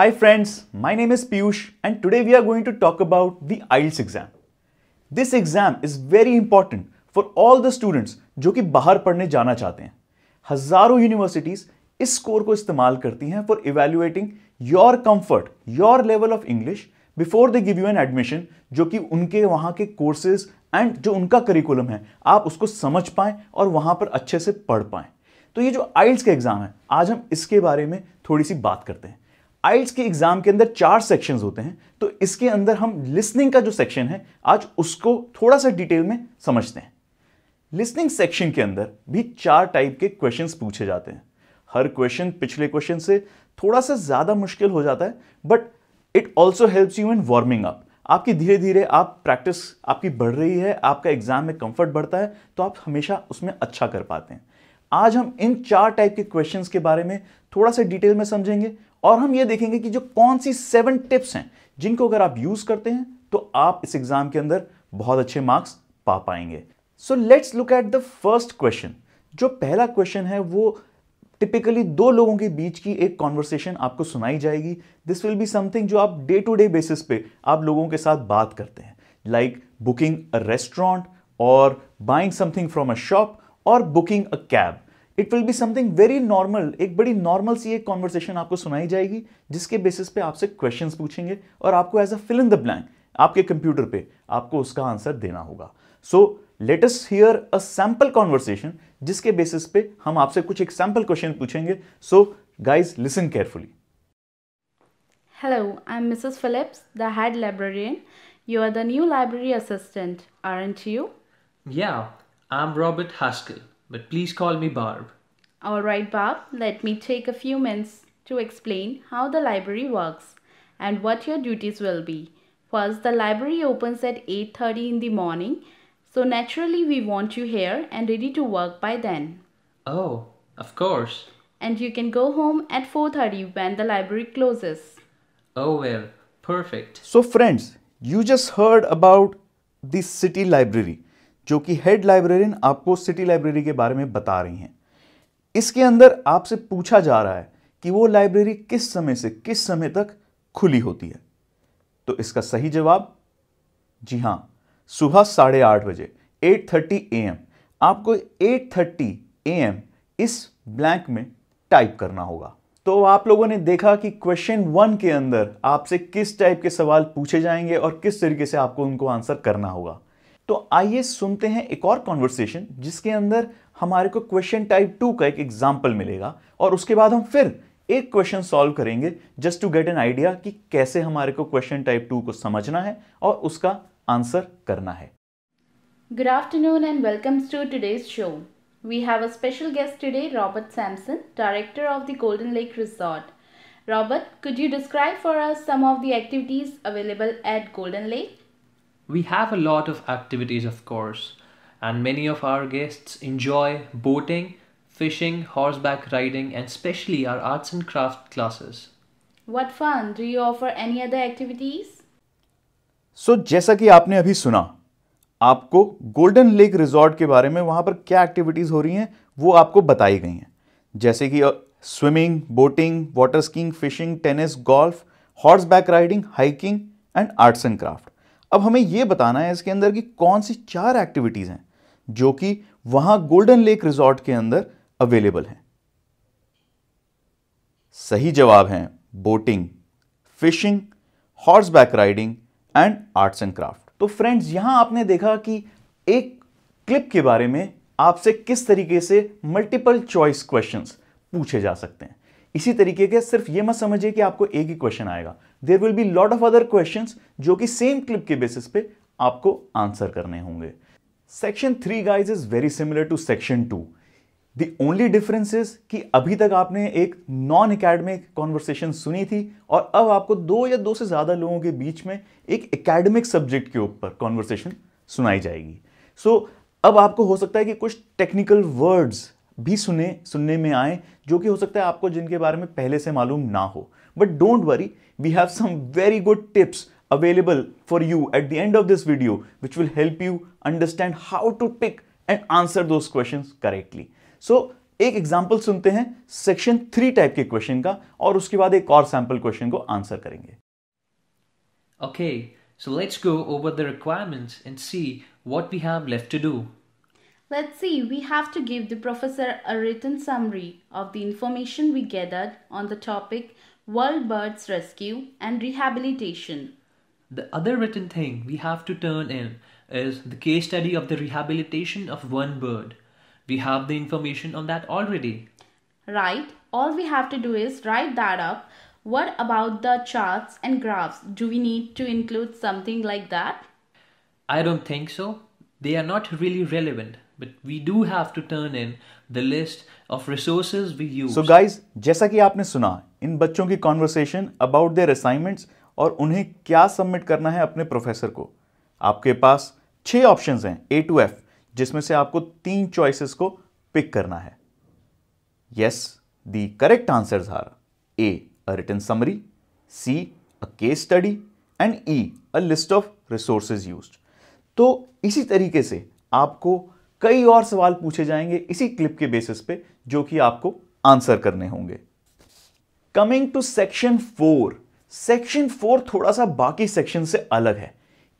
Hi friends, my name is Piyush and today we are going to talk about the IELTS exam. This exam is very important for all the students जो कि बाहर पढ़ने जाना चाहते हैं। हज़ारों universities इस स्कोर को इस्तेमाल करती हैं for evaluating your comfort your level of English before they give you an admission जो कि उनके वहाँ के कोर्सेज एंड जो उनका करिकुलम है आप उसको समझ पाएँ और वहाँ पर अच्छे से पढ़ पाएँ। तो ये जो आइल्स का एग्ज़ाम है आज हम इसके बारे में थोड़ी सी बात करते हैं। आइल्स के एग्ज़ाम के अंदर चार सेक्शन होते हैं तो इसके अंदर हम लिसनिंग का जो सेक्शन है, आज उसको थोड़ा सा डिटेल में समझते हैं। लिसनिंग सेक्शन के अंदर भी चार टाइप के क्वेश्चन पूछे जाते हैं। हर क्वेश्चन पिछले क्वेश्चन से थोड़ा सा ज़्यादा मुश्किल हो जाता है but it also helps you in warming up आपकी धीरे धीरे आप प्रैक्टिस आपकी बढ़ रही है, आपका एग्ज़ाम में कंफर्ट बढ़ता है तो आप हमेशा उसमें अच्छा कर पाते हैं। आज हम इन चार टाइप के क्वेश्चंस के बारे में थोड़ा सा डिटेल में समझेंगे और हम ये देखेंगे कि जो कौन सी सेवन टिप्स हैं, जिनको अगर आप यूज़ करते हैं तो आप इस एग्ज़ाम के अंदर बहुत अच्छे मार्क्स पा पाएँगे। So let's look at the first question जो पहला क्वेश्चन है, वो टिपिकली दो लोगों के बीच की एक कॉन्वर्सेशन आपको सुनाई जाएगी। दिस विल बी समथिंग जो आप डे टू डे बेसिस पे आप लोगों के साथ बात करते हैं। लाइक बुकिंग अ रेस्टोरेंट और buying something from a shop और booking a cab it will be something very normal एक बड़ी नॉर्मल सी एक कॉन्वर्सेशन आपको सुनाई जाएगी जिसके बेसिस पे आपसे क्वेश्चंस पूछेंगे और आपको as a fill in the blank आपके कंप्यूटर पे आपको उसका आंसर देना होगा so let us hear a sample conversation जिसके बेसिस पे हम आपसे कुछ एक सैंपल क्वेश्चन पूछेंगे so guys listen carefully Hello, I'm Mrs. Phillips, the head librarian. You are the new library assistant, aren't you? Yeah, I'm Robert Haskell, but please call me Barb. All right, Barb, let me take a few minutes to explain how the library works and what your duties will be. First, the library opens at 8.30 in the morning, so naturally we want you here and ready to work by then. Oh, of course. And you can go home at 4.30 when the library closes. Oh well, perfect. So friends, you just heard about the city library जो कि head librarian आपको city library के बारे में बता रही हैं। इसके अंदर आपसे पूछा जा रहा है कि वो लाइब्रेरी किस समय से किस समय तक खुली होती है। तो इसका सही जवाब, जी हाँ, सुबह साढ़े आठ बजे 8:30 थर्टी ए एम आपको 8:30 थर्टी ए एम इस ब्लैंक में टाइप करना होगा। तो आप लोगों ने देखा कि क्वेश्चन वन के अंदर आपसे किस टाइप के सवाल पूछे जाएँगे और किस तरीके से आपको उनको आंसर करना होगा। तो आइए सुनते हैं एक और कॉन्वर्सेशन जिसके अंदर हमारे को क्वेश्चन टाइप टू का एक एग्ज़ाम्पल मिलेगा और उसके बाद हम फिर एक क्वेश्चन सॉल्व करेंगे just to get an idea कि कैसे हमारे को क्वेश्चन टाइप टू को समझना है और उसका आंसर करना है। Good afternoon and welcome to today's show we have a special guest today Robert Samson director of the Golden Lake Resort Robert could you describe for us some of the activities available at Golden Lake We have a lot of activities, of course, and many of our guests enjoy boating, fishing, horseback riding, and especially our arts and craft classes. What fun! Do you offer any other activities? सो जैसा कि आपने अभी सुना आपको golden Lake resort के बारे में वहां पर क्या एक्टिविटीज हो रही हैं वो आपको बताई गई हैं जैसे कि swimming boating water skiing fishing tennis golf horseback riding hiking and arts and craft अब हमें यह बताना है इसके अंदर कि कौन सी चार एक्टिविटीज़ हैं जो कि वहाँ गोल्डन लेक रिजॉर्ट के अंदर अवेलेबल हैं। सही जवाब हैं boating fishing horseback riding and arts and craft तो फ्रेंड्स यहाँ आपने देखा कि एक क्लिप के बारे में आपसे किस तरीके से मल्टीपल चॉइस क्वेश्चंस पूछे जा सकते हैं। इसी तरीके के सिर्फ़ ये मत समझिए कि आपको एक ही क्वेश्चन आएगा। There will be lot of other questions जो कि सेम क्लिप के बेसिस पे आपको आंसर करने होंगे। Section three guys is very similar to section two the only difference is कि अभी तक आपने एक नॉन एकेडमिक कॉन्वर्सेशन सुनी थी और अब आपको दो या दो से ज़्यादा लोगों के बीच में एक एकेडमिक सब्जेक्ट के ऊपर कॉन्वर्सेशन सुनाई जाएगी। सो so, अब आपको हो सकता है कि कुछ टेक्निकल वर्ड्स भी सुने सुनने में आए जो कि हो सकता है आपको जिनके बारे में पहले से मालूम ना हो। But don't worry we have some very good tips available for you at the end of this video which will help you understand how to pick and answer those questions correctly so एक example सुनते हैं section three type के question का और उसके बाद एक और सैंपल क्वेश्चन को आंसर करेंगे Okay, so let's go over the requirements and see what we have left to do. Let's see, we have to give the professor a written summary of the information we gathered on the topic World Birds Rescue and Rehabilitation. The other written thing we have to turn in is the case study of the rehabilitation of one bird. We have the information on that already. Right? All we have to do is write that up. What about the charts and graphs? Do we need to include something like that? I don't think so. They are not really relevant, but we do have to turn in the list of resources we use. So guys जैसा कि आपने सुना, इन बच्चों की conversation about their assignments और उन्हें क्या submit करना है अपने प्रोफेसर को। आपके पास छह ऑप्शंस हैं ए टू एफ़ जिसमें से आपको तीन चॉइसेस को पिक करना है। Yes the correct answers are A a written summary C a case study and E a list of resources used तो इसी तरीके से आपको कई और सवाल पूछे जाएँगे इसी क्लिप के बेसिस पे, जो कि आपको आंसर करने होंगे। Coming to section four section four थोड़ा सा बाकी सेक्शन से अलग है।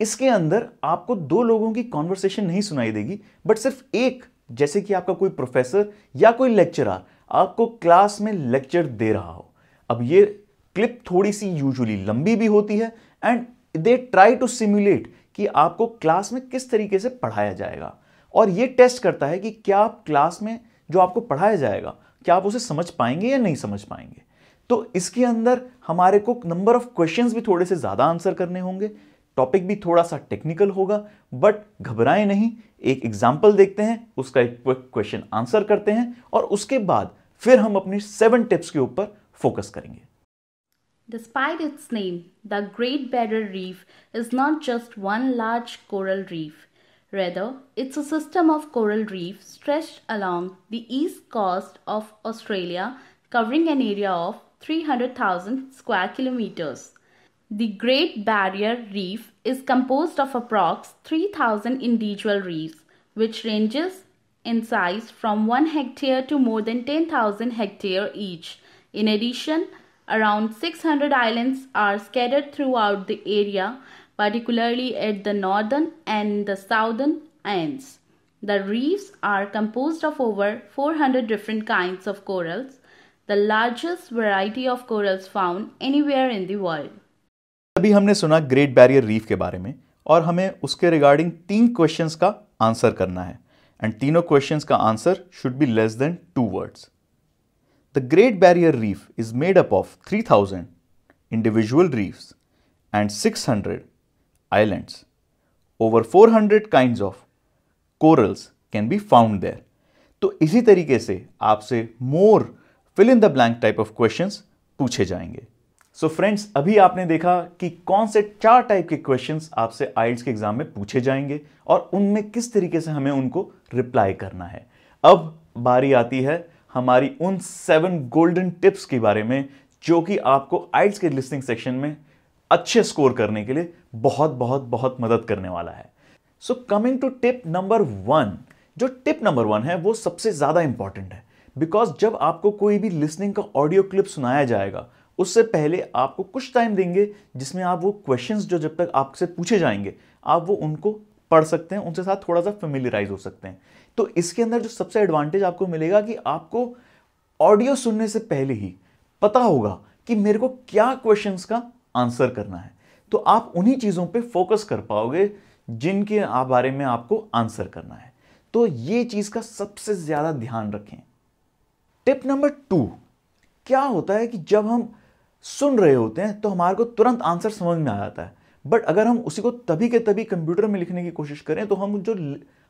इसके अंदर आपको दो लोगों की कॉन्वर्सेशन नहीं सुनाई देगी बट सिर्फ़ एक, जैसे कि आपका कोई प्रोफेसर या कोई लेक्चरर आपको क्लास में लेक्चर दे रहा हो। अब ये क्लिप थोड़ी सी यूजुअली लंबी भी होती है and they try to simulate कि आपको क्लास में किस तरीके से पढ़ाया जाएगा। और ये टेस्ट करता है कि क्या आप क्लास में जो आपको पढ़ाया जाएगा क्या आप उसे समझ पाएँगे या नहीं समझ पाएँगे तो इसके अंदर हमारे को नंबर ऑफ़ क्वेश्चंस भी थोड़े से ज़्यादा आंसर करने होंगे टॉपिक भी थोड़ा सा टेक्निकल होगा बट घबराएँ नहीं एक एग्ज़ाम्पल देखते हैं उसका एक क्वेश्चन आंसर करते हैं और उसके बाद फिर हम अपने सेवन टिप्स के ऊपर फोकस करेंगे Despite its name, the Great Barrier Reef is not just one large coral reef. Rather, it's a system of coral reefs stretched along the east coast of Australia, covering an area of 300,000 square kilometers. The Great Barrier Reef is composed of approx 3,000 individual reefs, which ranges in size from 1 hectare to more than 10,000 hectare each. In addition, around 600 islands are scattered throughout the area, particularly at the northern and the southern ends. The reefs are composed of over 400 different kinds of corals, the largest variety of corals found anywhere in the world. अभी हमने सुना great barrier reef के बारे में और हमें उसके regarding तीन क्वेश्चंस का आंसर करना है एंड तीनों क्वेश्चंस का answer should be less than two words the Great Barrier Reef is made up of 3000 individual reefs and 600 islands. Over 400 kinds of corals can be found there. तो इसी तरीके से आपसे more fill in the blank type of questions पूछे जाएँगे सो so friends अभी आपने देखा कि कौन से चार टाइप के क्वेश्चंस आपसे आइल्स के एग्ज़ाम में पूछे जाएँगे और उनमें किस तरीके से हमें उनको रिप्लाई करना है अब बारी आती है हमारी उन सेवन गोल्डन टिप्स के बारे में जो कि आपको आइल्स के लिस्टिंग सेक्शन में अच्छे स्कोर करने के लिए बहुत बहुत बहुत मदद करने वाला है। So coming to tip number one जो टिप नंबर वन है, वो सबसे ज़्यादा इंपॉर्टेंट है। बिकॉज़ जब आपको कोई भी लिसनिंग का ऑडियो क्लिप सुनाया जाएगा, उससे पहले आपको कुछ टाइम देंगे, जिसमें आप वो क्वेश्चंस जो जब तक आपसे पूछे जाएँगे, आप वो उनको पढ़ सकते हैं उनके साथ थोड़ा सा फेमिलियराइज हो सकते हैं। तो इसके अंदर जो सबसे एडवांटेज आपको मिलेगा कि आपको ऑडियो सुनने से पहले ही पता होगा कि मेरे को क्या क्वेश्चंस का आंसर करना है। तो आप उन्हीं चीज़ों पे फोकस कर पाओगे जिनके आप बारे में आपको आंसर करना है। तो ये चीज़ का सबसे ज़्यादा ध्यान रखें। टिप नंबर टू, क्या होता है कि जब हम सुन रहे होते हैं तो हमारे को तुरंत आंसर समझ में आ जाता है। बट अगर हम उसी को तभी के तभी कंप्यूटर में लिखने की कोशिश करें तो हम जो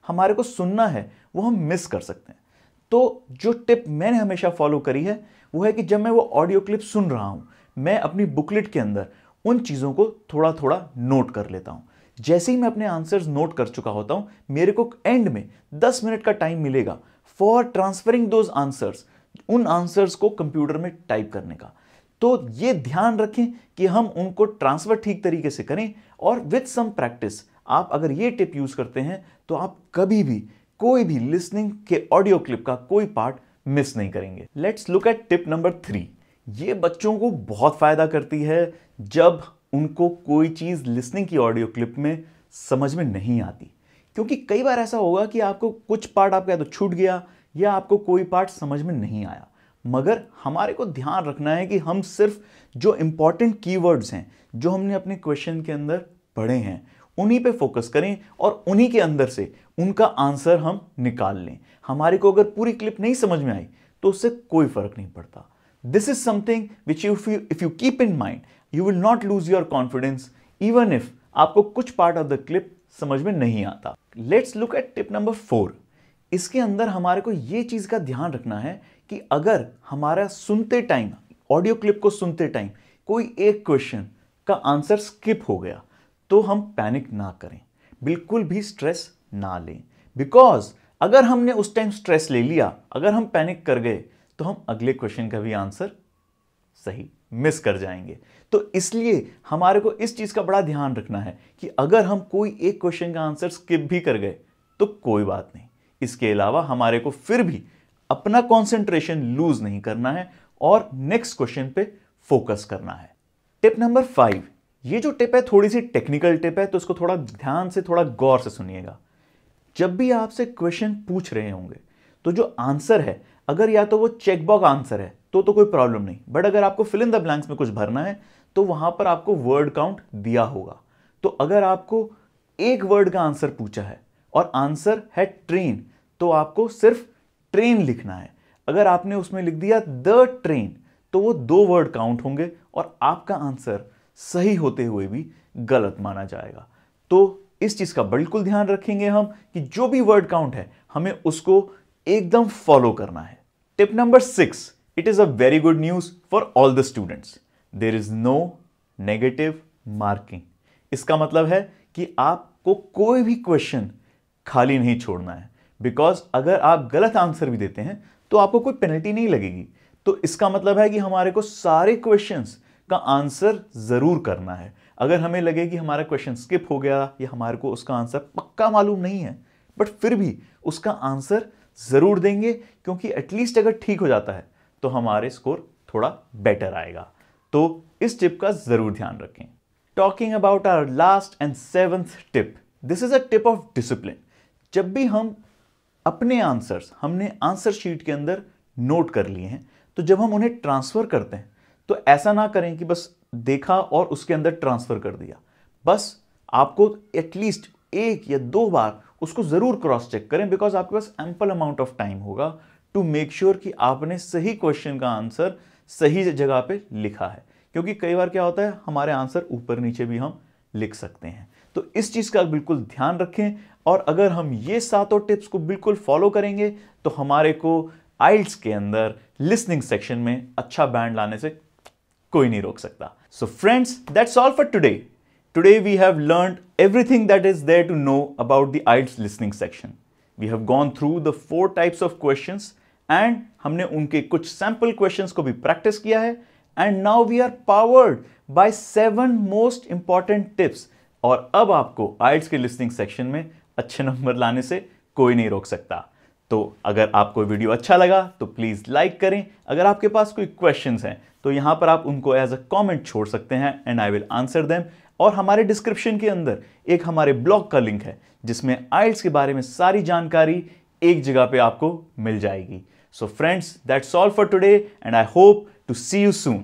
हमारे को सुनना है, वो हम मिस कर सकते हैं। तो जो टिप मैंने हमेशा फॉलो करी है, वो है कि जब मैं वो ऑडियो क्लिप सुन रहा हूँ, मैं अपनी बुकलेट के अंदर उन चीज़ों को थोड़ा थोड़ा नोट कर लेता हूँ। जैसे ही मैं अपने आंसर्स नोट कर चुका होता हूँ, मेरे को एंड में 10 मिनट का टाइम मिलेगा फॉर ट्रांसफरिंग दोज आंसर्स उन आंसर्स को कंप्यूटर में टाइप करने का। तो ये ध्यान रखें कि हम उनको ट्रांसफ़र ठीक तरीके से करें और विथ सम प्रैक्टिस आप अगर ये टिप यूज़ करते हैं तो आप कभी भी, कोई भी लिसनिंग के ऑडियो क्लिप का कोई पार्ट मिस नहीं करेंगे। Let's look at tip number three ये बच्चों को बहुत फ़ायदा करती है जब उनको कोई चीज़ लिसनिंग की ऑडियो क्लिप में समझ में नहीं आती। क्योंकि कई बार ऐसा होगा कि आपको कुछ पार्ट आपका तो छूट गया या आपको कोई पार्ट समझ में नहीं आया। मगर हमारे को ध्यान रखना है कि हम सिर्फ़ जो इंपॉर्टेंट कीवर्ड्स हैं, जो हमने अपने क्वेश्चन के अंदर पढ़े हैं, उन्हीं पे फोकस करें और उन्हीं के अंदर से उनका आंसर हम निकाल लें। हमारे को अगर पूरी क्लिप नहीं समझ में आई तो उससे कोई फ़र्क नहीं पड़ता। This is something which you if you keep in mind you will not lose your confidence even if आपको कुछ पार्ट ऑफ़ द क्लिप समझ में नहीं आता। Let's look at tip number four इसके अंदर हमारे को यह चीज़ का ध्यान रखना है कि अगर हमारा सुनते टाइम ऑडियो क्लिप को सुनते टाइम कोई एक क्वेश्चन का आंसर स्किप हो गया तो हम पैनिक ना करें। बिल्कुल भी स्ट्रेस ना लें। बिकॉज़ अगर हमने उस टाइम स्ट्रेस ले लिया, अगर हम पैनिक कर गए तो हम अगले क्वेश्चन का भी आंसर सही मिस कर जाएँगे। तो इसलिए हमारे को इस चीज़ का बड़ा ध्यान रखना है कि अगर हम कोई एक क्वेश्चन का आंसर स्किप भी कर गए तो कोई बात नहीं। इसके अलावा हमारे को फिर भी अपना कंसंट्रेशन लूज नहीं करना है और नेक्स्ट क्वेश्चन पे फोकस करना है। टिप नंबर फाइव ये जो टिप है थोड़ी सी टेक्निकल टिप है तो इसको थोड़ा ध्यान से, थोड़ा गौर से सुनिएगा। जब भी आपसे क्वेश्चन पूछ रहे होंगे तो जो आंसर है अगर या तो वो चेकबॉक आंसर है तो तो कोई प्रॉब्लम नहीं। बट अगर आपको फिल इन द ब्लैंक्स में कुछ भरना है तो वहाँ पर आपको वर्ड काउंट दिया होगा। तो अगर आपको एक वर्ड का आंसर पूछा है, और आंसर है ट्रेन तो आपको सिर्फ़ ट्रेन लिखना है। अगर आपने उसमें लिख दिया द ट्रेन तो वो दो वर्ड काउंट होंगे, और आपका आंसर सही होते हुए भी गलत माना जाएगा। तो इस चीज़ का बिल्कुल ध्यान रखेंगे हम कि जो भी वर्ड काउंट है, हमें उसको एकदम फॉलो करना है। Tip number six it is a very good news for all the students there is no negative marking इसका मतलब है कि आपको कोई भी क्वेश्चन खाली नहीं छोड़ना है। बिकॉज़ अगर आप गलत आंसर भी देते हैं तो आपको कोई पेनल्टी नहीं लगेगी। तो इसका मतलब है कि हमारे को सारे क्वेश्चंस का आंसर ज़रूर करना है। अगर हमें लगे कि हमारा क्वेश्चन स्किप हो गया या हमारे को उसका आंसर पक्का मालूम नहीं है बट फिर भी उसका आंसर ज़रूर देंगे, क्योंकि एटलीस्ट अगर ठीक हो जाता है तो हमारे स्कोर थोड़ा बेटर आएगा। तो इस टिप का ज़रूर ध्यान रखें। Talking about our last and seventh tip this is a tip of discipline जब भी हम अपने आंसर्स हमने आंसर शीट के अंदर नोट कर लिए हैं तो जब हम उन्हें ट्रांसफ़र करते हैं तो ऐसा ना करें कि बस देखा और उसके अंदर ट्रांसफ़र कर दिया। बस आपको एटलीस्ट एक या दो बार उसको ज़रूर क्रॉस चेक करें बिकॉज़ आपके पास एम्पल अमाउंट ऑफ़ टाइम होगा टू मेक श्योर कि आपने सही क्वेश्चन का आंसर सही जगह पे लिखा है। क्योंकि कई बार क्या होता है, हमारे आंसर ऊपर नीचे भी हम लिख सकते हैं। तो इस चीज़ का बिल्कुल ध्यान रखें, और अगर हम ये सातों टिप्स को बिल्कुल फॉलो करेंगे तो हमारे को आइल्स के अंदर लिसनिंग सेक्शन में अच्छा बैंड लाने से कोई नहीं रोक सकता। So friends that's all for today today we have learn everything that is there to know about the IELTS listening section we have gone through the four types of questions and हमने उनके कुछ sample questions को भी practice किया है and now we are powered by seven most important tips और अब आपको आइल्स के लिसनिंग सेक्शन में अच्छे नंबर लाने से कोई नहीं रोक सकता। तो अगर आपको वीडियो अच्छा लगा तो प्लीज़ लाइक करें। अगर आपके पास कोई क्वेश्चंस हैं तो यहाँ पर आप उनको एज अ कमेंट छोड़ सकते हैं and I will answer them और हमारे डिस्क्रिप्शन के अंदर एक हमारे ब्लॉग का लिंक है, जिसमें आइल्स के बारे में सारी जानकारी एक जगह पे आपको मिल जाएगी। So friends that's all for today and I hope to see you soon